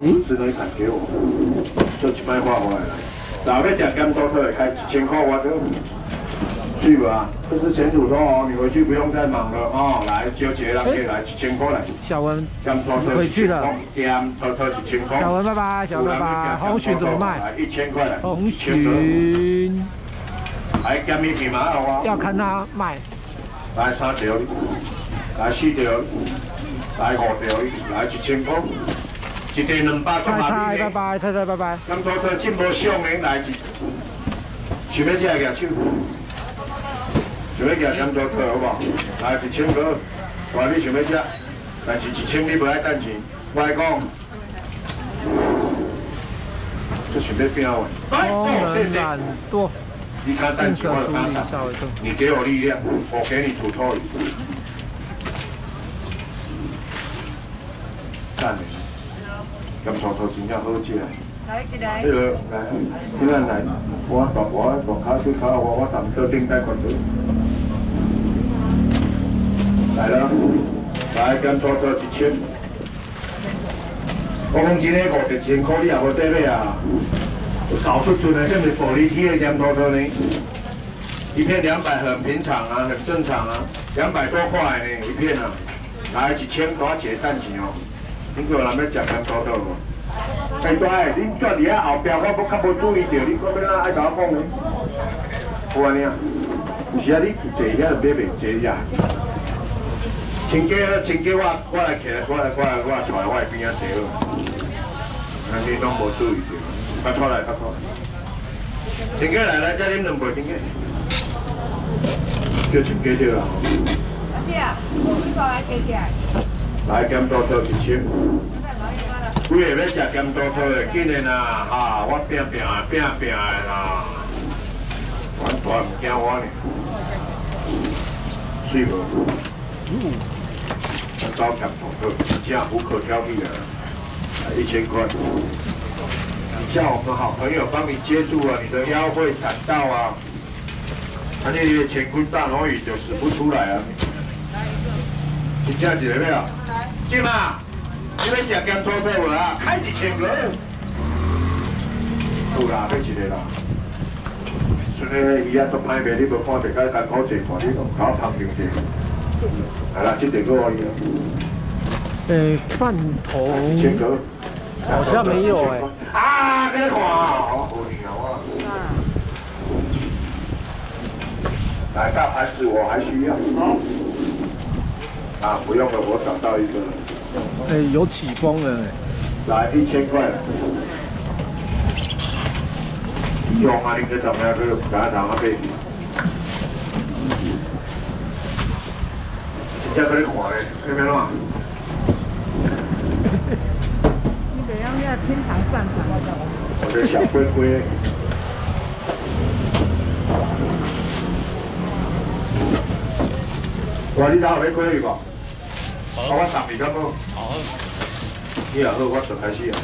嗯，只能砍给我，就一摆画回来。然后要吃甘多特，开一千块我就去吧。这是前土托哦，你回去不用再忙了哦。来，纠结了，可以来一千块来。小文甘多特回去了。甘多特一千块。小文拜拜，小文拜拜。红鲟怎么卖？来一千块来。红鲟。来甘米皮麻好要看他卖。来三条，来四条，来五条，来一千块。一地两百做麻拜拜，拜拜拜拜。甘多特进步上面来一，想要吃个手，想要吃甘多特好不好？来一千个，话你想要吃，但是一千你不爱等钱，我来讲，就想要变话。哦，谢谢。多。你看等钱我干啥？你给我力量，我给你土托。赞美。甘草头真正好食。来一来。这个来，今仔来，我大我大卡水卡我我谈到顶带款的。来了，来甘草头一千。我讲真个五十千块你也无得买啊！搞出出来这么玻璃体的甘草头呢？一片两百很平常啊，很正常啊，两百多块呢一片啊，来一千多钱蛋钱哦。恁个人要食甘草豆无？哎对，恁坐伫遐后壁，我不较无注意到，你可要哪爱甲我讲呢？有安尼啊？有时啊，你坐遐就买袂坐呀。请假，请假，我我来起来，我来我来我来坐我边仔坐。啊，你拢无注意到，快出来，快出来。请假来来，再啉两杯，请假。叫请假对啦。阿姐，我几块来来？来减多一千？几个要食减多少的，今年啊，哈，我拼拼啊，拼拼的啦，完全唔惊我呢，水无？早减多少？这无可挑剔的，一千块。你叫我们好朋友帮你接住了，你的腰会闪到啊，那你乾坤大挪移就使不出来啊。你加几个没有？进嘛！你要食咸土豆无啊？开一千个。有啦，要一个啦。剩个伊啊，做歹卖，你无看着该艰苦一看，你搞旁边者。来啦，这点够可以了。诶，饭桶。一千个。好像没有诶。啊，给你看啊！来，大盘子我还需要。好。啊，不用了，我找到一个。哎，有起风了哎。来，一千块。用啊，你这怎么样？这个干糖啊，可以看嘞，看没咯？你这样要天堂上堂。我的小龟龟。我你打后要过去无？好，我上面较好。好。你也好，我就开始啊。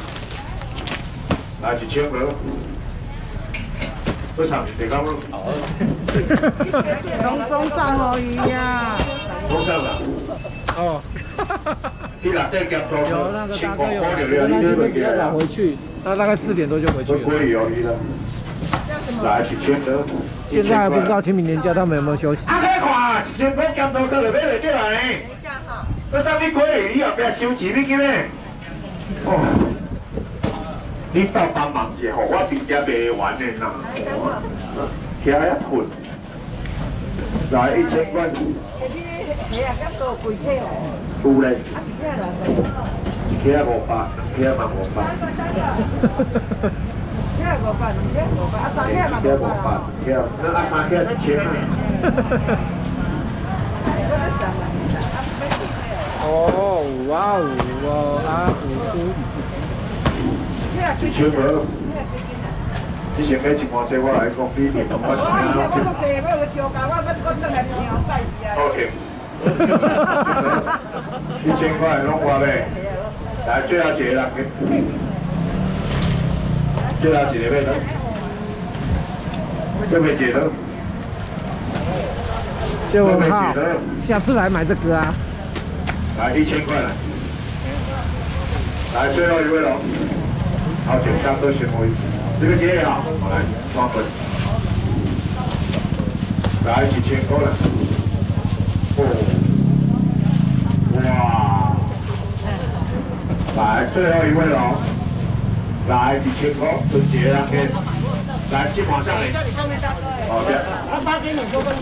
来一千了。我上面地较好。好。龙中上好鱼呀。中上啊。哦。你那在夹多有那个大哥有，有那几个要赶回去，他大概四点多就回去了。可以哦，你的。来一千个。现在还不知道清明年假他们有没有休息。阿开看，先讲监督课就买袂起来呢。等一下哈。那啥你过来，你后壁收钱你记咩？哦。你到帮忙一下，我直接卖完的呐。听遐困。来一千块。有嘞。一克五百，一克万五百。五百，五百，啊三克嘛五百，那啊三克一千啊。哦，哇哦，哇啊，五五。一千个。之前每次看车我来讲，比你同我上啊。我做这，我去招架，我我我真系平在意啊。OK。一千块弄我呗，来最后结了。最后几个位呢？这没解的。就好，下次来买这个啊。来一千块来。来，最后一位喽。好，请大哥选位。这个姐也好，好来，双分。来，几千块了。哦。哇。来，最后一位喽。来，几千块，春节啊，给。来，金马上来。好的。我发给你多分。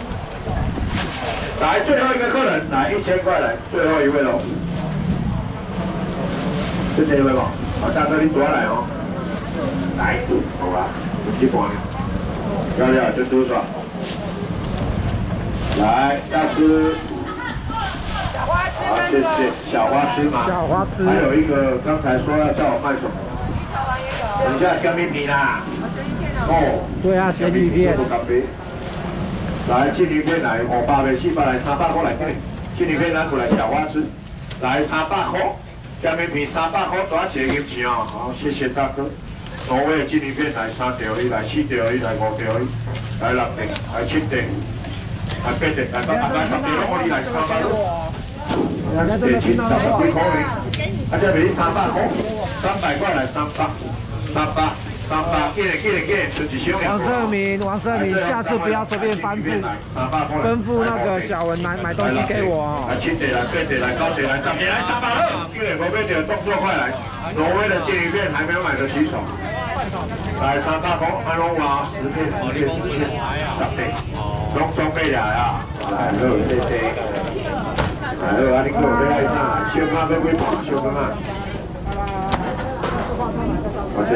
来，最后一个客人，来一千块来，最后一位喽。是这位吗？好，大哥你多来哦。来，好吧，几盘？要不要珍珠是吧？来，要吃。好，谢谢。小花吃吗？小花吃。还有一个，刚才说要叫我卖什么？等一下，姜饼皮啦。哦。对啊，咸鱼片。来，青鱼片来，五百的四百来，三百块来，青鱼片咱过来，小花吃。来，三百块。下面片三百块，多少钱银钱哦？好，谢谢大哥。所谓的金鱼片来三条，鱼来四条，鱼来五条，鱼来六条，来七条，来八条，来八八来十条，我你来三百块。谢谢，十几块呢？啊，这边三百块，三百块来三百，三百。王胜明，王胜明，下次不要随便吩咐吩咐那个小文买买东西给我。来七点来，八点来，九点来，十点来，三百二。今年我边的动作快来，挪威的金鱼片还没有买的举手。来三百块，还龙王十片十片十片，十片，拢装备来啊！来好，谢谢。来好，阿你哥要爱啥？小哥要几盘？小哥啊？我起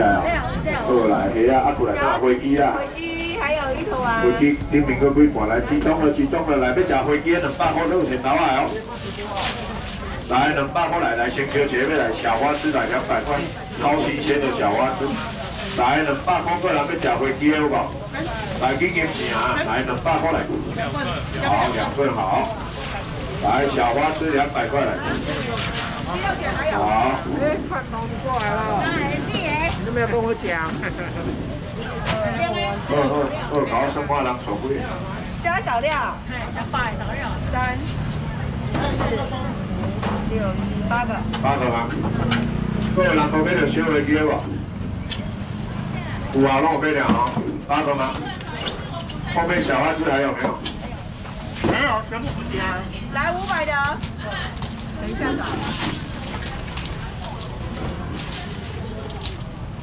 来啊！过来，系啊，啊过来看飞机啊！飞机还有一头啊！飞机顶面个几盘来，集中了，集中了，来要食飞机两百块都有钱拿来哦！来两百块来，来先叫姐妹来，小花枝来两百块，超新鲜的小花枝。来两百块过来要食飞机好不？来几斤钱啊？来两百块来，好两份好。来小花枝两百块来。好。哎，快弄过来了。你没有跟我讲。二二二搞生化人手规。加找料。加八早料。三、四、六、七、八个。八个吗？各位人后面的小飞机不？有啊，那我背两啊。八个吗？后面小花枝还有没有？没有，全部不加。来五百的。等一下找。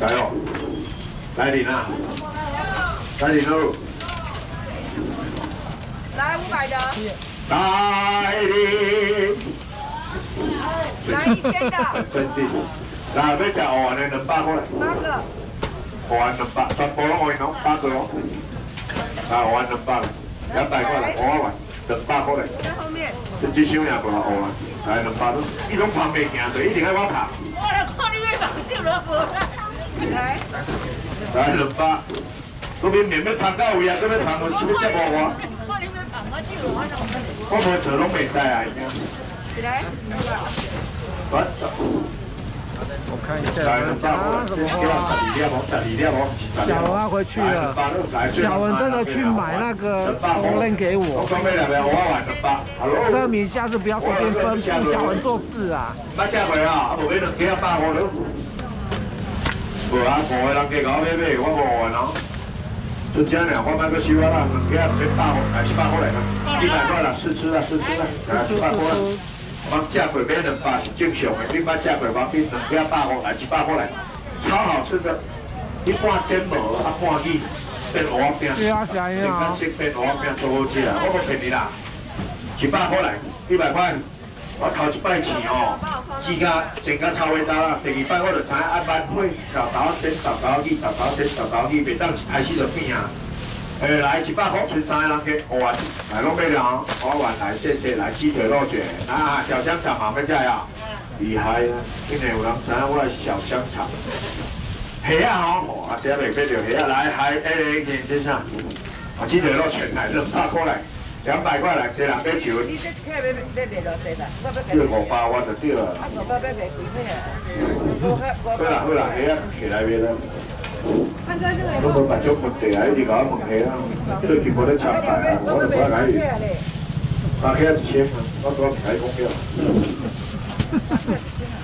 加油！来领啊！来领喽！来五百的。来领。来一千的。真的。来，要吃五万的两百块。八个。五万两百，全部拢可以弄八个哦。来，五万两百，两百块来，五万两百块来。在后面。就只收两百五万，来两百都，你拢旁边行对，一定要我拍。我来看你要放少了无？来，来两百，嗰边面要拍到位啊，嗰边拍我只要接我我。我冇做拢未使啊，已经。来，我看一下，小文要回去了，小文真的去买那个红人给我。证明下次不要随便吩咐小文做事啊。买这回啊，无俾两几百我了。无啊，五个人加搞买买，我无换哦。就这样，我买个西瓜啦，两件一百块，来七百块来啦，一百块啦，试吃啦，试吃啦，来七百块。我食过买两百是正常的，你买食过我变两件百块来七百块来，超好吃的，一半煎毛，啊半鸡变鹅饼，对啊，是啊，变干色变鹅饼，多好吃啊！我无骗你啦，七百块来，一百块。我头一摆钱哦，煮甲整甲超伟大啦。第二摆我就知影按班配，豆豆煎豆豆去，豆豆煎豆豆去，袂当一开始就变啊。诶，来一百块存三个人给五万，来拢买了，五万来，谢谢，来鸡腿肉卷，啊，小香肠嘛要食呀，厉害啊！今年有人知影我小香肠，虾啊吼，啊，这袂买着虾啊，来海诶，先先生，啊，鸡腿肉卷来，两百块来。两百块来，一人买酒。你这客要买买多少钱啦？要五百万就对了。五百买买几块啊？好啦好啦，起啊起来买啦。我冇办足问题啊，一直搞问题啦。最近冇得插牌啊，我就冇得解决。啊，起一千，我都唔解讲嘅。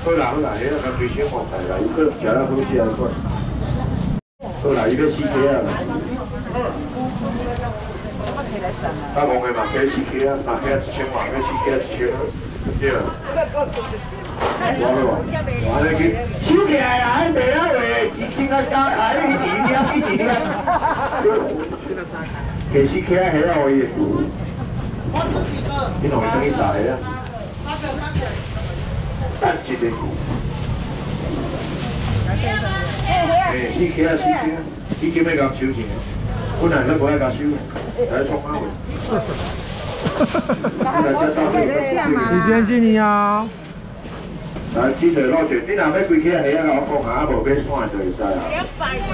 好啦好啦，迄个跟最先放台啦，伊个食了好食啊款。好啦，伊要四 K 啊。大公的嘛，加四 K 啊，三 K 一千万，加四 K 一千，对啦。我了，我来去收起来啊！还袂啊话，钱先啊交，啊你一点点，一点点。加四 K 啊，系啊可以。你同佢等于啥啊？单一的。哎，四 K 啊，四 K 啊，四 K 咩咁收钱？本来都冇一架收，来冲翻回。李先生你好。来，鸡腿肉卷，你若要几克虾啊？我讲下，无买散就会知啊。两百块。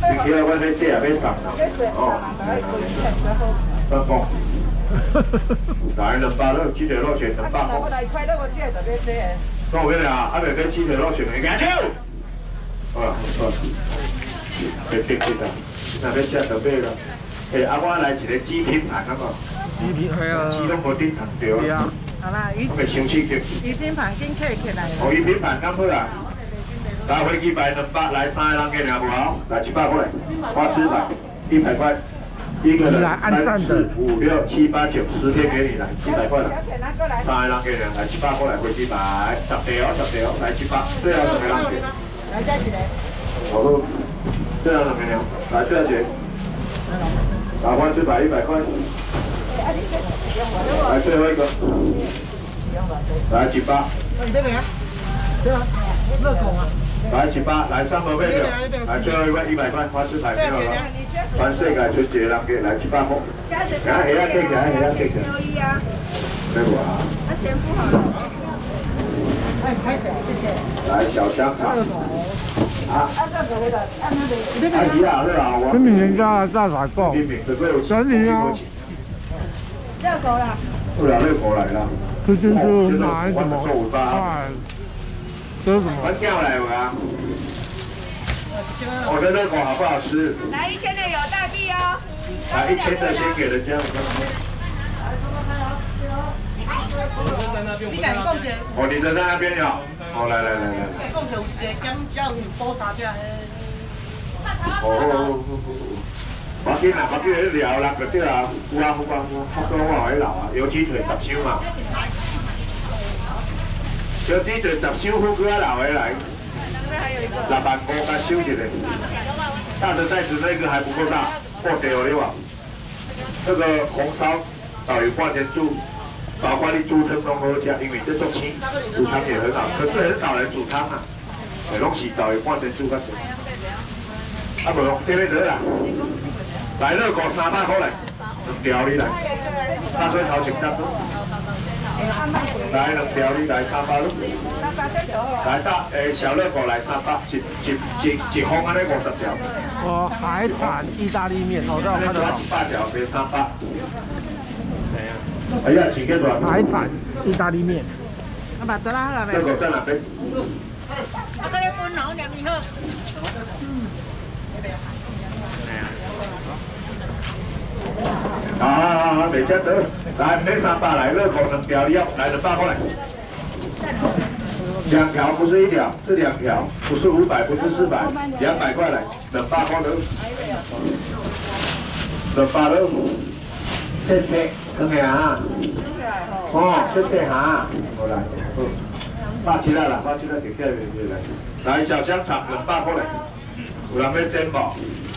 几克我要借也要送啦。哦。三公。来两百肉，鸡腿肉卷两百。我来快乐，我借特别多。讲有啊，啊未买鸡腿肉卷的，拿手。啊，好，别别别啦，那要吃就买咯。诶，啊，我来一个鸡拼盘，好无？鸡拼，系啊。鸡拢无对啊。好啦，鱼生气鱼品盘跟客起来。哦，鱼品盘咁好啊。来飞机牌两百，来三个人给两不好，来一百块，花枝牌一百块，一个人三四五六七八九十天给你来一百块了。三个人给两，来七百过来飞机牌，十条十条来七百，最后两个人给。来加起来？好，最后两个人，来最后几？打花枝牌一百块。来最后一个，来几八。你这边啊？对啊，热狗啊。来几八，来三盒配酒，来最后一位一百块花枝牌没有了。全世界春节人给来几百块。来下客气，来下客气。六一啊。没有啊。那钱付好了。哎，开始，谢谢。来小香肠。啊。按照所谓的，按那个。阿姨啊，是啊，我。新品人家大采购。新品，这个。真的啊。热狗了，不了热狗来了，这就是买什么？哎，这是什么？我掉来了。我的热狗好不好吃？来一千的有大地哦。来一千的先给人家。你敢共钱？哦，你的在那边有。好，来来来来。共钱有些姜酱多啥价？哦。我见啊，我叫你聊啦，嗰啲啊，有啊有啊有啊，好多我喺樓啊，有雞腿十箱嘛，有雞腿十箱，好哥拿回来，六萬五加收一个，大的袋子那个还不够大，破掉了哇，那个红烧导游花钱煮，包括你煮汤都好食，因为这种清，煮汤也很好，可是很少人煮汤啊，拢是导游花钱煮较多，啊无用这边得啦。来热狗三百块来，两条你来，大水头前得来两条你来三百咯。来大诶小热狗来三百，一一一一方安尼五十条。哦，海产意大利面，我知道看到。一百条给三百。哎呀，几个多？海产意大利面。阿爸在哪热狗在哪边？我跟你分好两米好。好好好好，没吃得，来买三百来，热狗两条你要，来两百过来。两条不是一条，是两条，不是五百，不是四百，两百块来，两百块的。两百了，谢谢，可以啊。哦，谢谢哈。过来，发起来了，发起来给客人来。来小香肠两百过来，有人要煎不？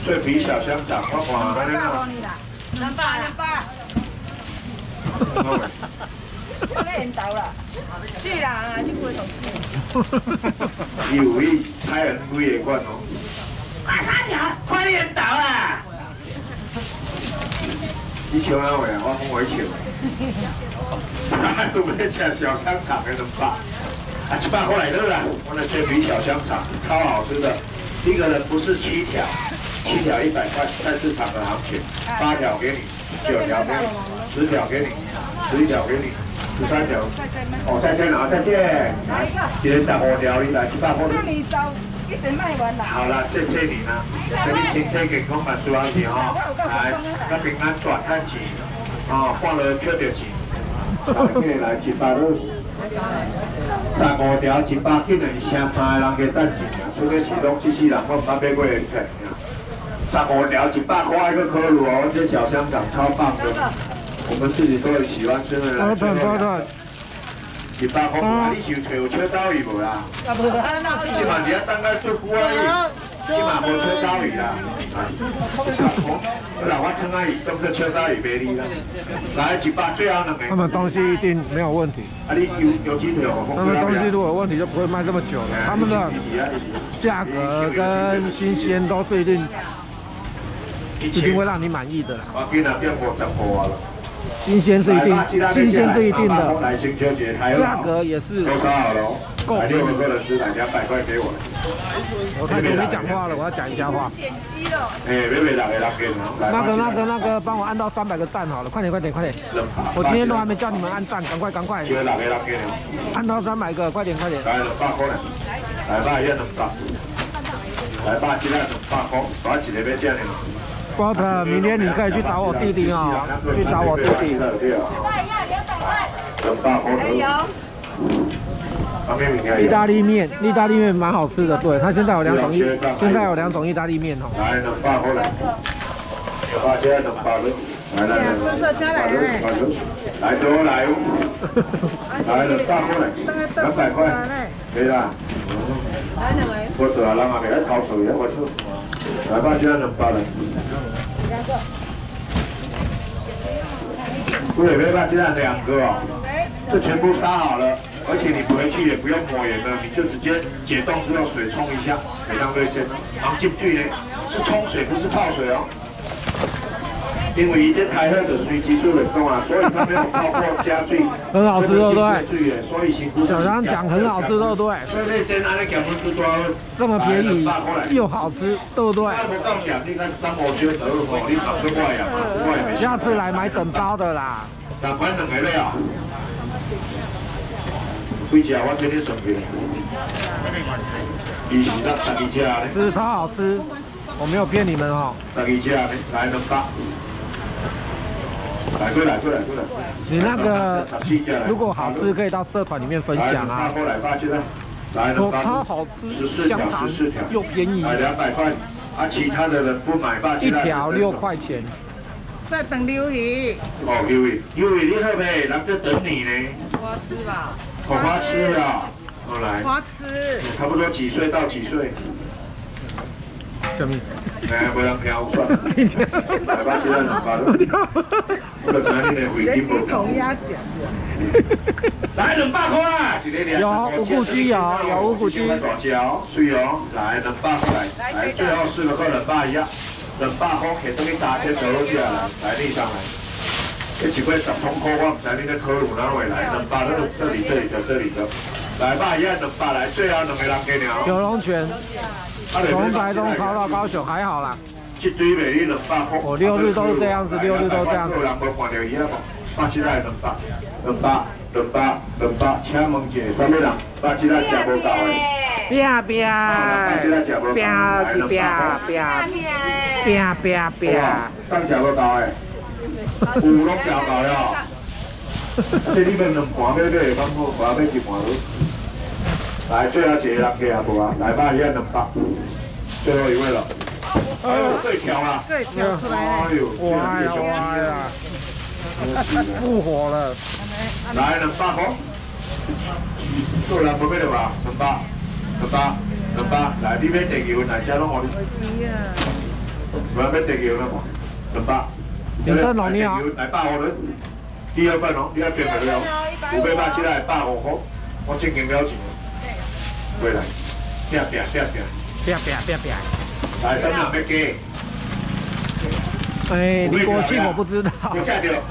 脆皮小香肠，我看安尼啦。两百，两百。我咧引导啦，是啦，这几同事。有意猜人贵的款哦。快点，快点倒啦！你笑哪位啊？我讲我笑。哈哈，要吃小香肠的两百，啊，一百块来得啦。我那脆皮小香肠超好吃的，一个人不是七条。七条一百块，菜市场的行情，八条给你，九条给你，十条给你，十一条给你，十三条。哦，再见了，再见。来今天十五条，你来七百块。一直卖完了。好了，谢谢你啦，祝你身体健康，万事如意哈。来，那平安转看钱，哦，换了缺点钱。来，来一百六。十五条一百斤的，剩三个人给等钱啊！除非是拢这些人，我唔捌买过的菜。十五条一百块一个可乐哦，这小香港超棒的，我们自己都很喜欢吃的。多少多少？一百块，你想找有车刀鱼无啦？啊无，啊那起码你要等个做久啊，起码无车刀鱼啦。来，我称阿姨，都是车刀鱼卖你啦。来一百最后两个。他们东西一定没有问题。啊，你有有几条？他们东西如果有问题，就不会卖这么久了。他们的价格跟新鲜都是一定。一定会让你满意的。新鲜是一定，新鲜是一定的。价格也是够。六个人吃，两百块给我。我太久没讲话了，我要讲一下话。点击了。哎，别别打，别打，别打。那个、那个、那个，帮我按到三百个赞好了，快点、快点、快点。我今天都还没叫你们按赞，赶快、赶快。按到三百个，快点、快点。来，八块了，来吧，一两百。来吧，今天两百块，多几个别见了。包特，明天你可以去找我弟弟哦，去找我弟弟。意大利面，意大利面蛮好吃的，对，它现在有两种意，现在有两种意大利面哦。来，两百块来，来来来，来多来哦，来两百块来，两百块，可以啦。我做下人啊，未喺偷税啊，我做。来吧，现在两百了。两个。对，没办法，现在两个哦。这全部杀好了，而且你回去也不用抹盐了，你就直接解冻之后水冲一下，水当对煎。防进去呢，是冲水，不是泡水哦。因为一件台喝的水技术冷冻啊，所以它没有泡过加水，很好吃，对不对？所以小张讲很好吃，对不对？所以那煎安尼咸不多，这么便宜又好吃，对不对？下次来买整包的啦。两啊！我给你送去你。二十只，十二只嘞。是超好吃，我没有骗你们哦。来两包。来过来过来过来！你那个如果好吃，可以到社团里面分享啊。我超好吃，香肠又便宜，两百块。啊，其他的人不买吧？一条六块钱。在等刘宇。哦，刘宇，刘宇你好没？人在等你呢。花痴吧？花痴啊！我来。花痴。差不多几岁到几岁？什么？来吧，现在能发了。我来看你？来两百块啊！有五谷鸡有，有五谷鸡。大椒，水哦，来两百块来，来最后四个客人八一样，两百块给这里打钱走路去啊！来，立上来。这几块十通块，我唔知你的客路哪位来？两百这这里这里的这里的，来吧，一样两百来，最后两个人给你哦。九龙泉。从台东跑到高雄还好啦。我六日都是这样子，六日都这样子。八七来两百，两百，两百，两百，请问一下，什么人？八七。上吃不到的，有拢吃到了。这里面两盘要买，刚好盘要一盘了。来，最后一个人给啊不啊？来吧，一两百，最后一位了。哎呦，对调了，对调出来了。哎呦，哇呀哇呀！复活了。来，两百块。做人不买了吧？两百，两百，两百。来，你买地球，哪家拢好的？我要买地球了嘛？两百。先生老你好。来百五的，第二份哦，第二份没有。五百八起来八五块，我正经了钱。回来，变变变变，变变变变，来三两百给。哎，李国庆我不知道，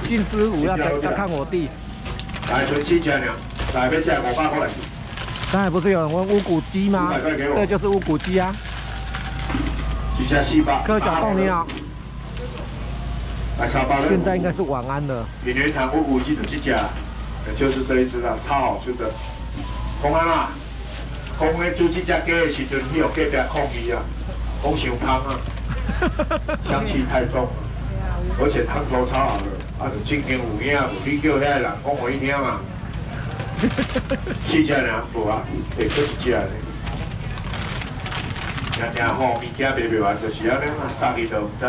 金师傅要要看我弟。来纯七千两，来别下五百块来。刚才不是有人问乌骨鸡吗？这就是乌骨鸡啊。几下四百。柯小凤你好。来沙巴现在应该是晚安了。品源堂乌骨鸡的这家，就是这一只了，超好吃的。公安啦。讲咧煮即只鸡的时阵，去互隔壁抗议啊，讲伤香啊，香气太重，而且汤头超好的，啊，真经有影，你叫遐个人讲互伊听嘛，四只呢，无啊，会过一只呢。听听吼，物件卖袂完，就是安尼嘛，杀去都唔知。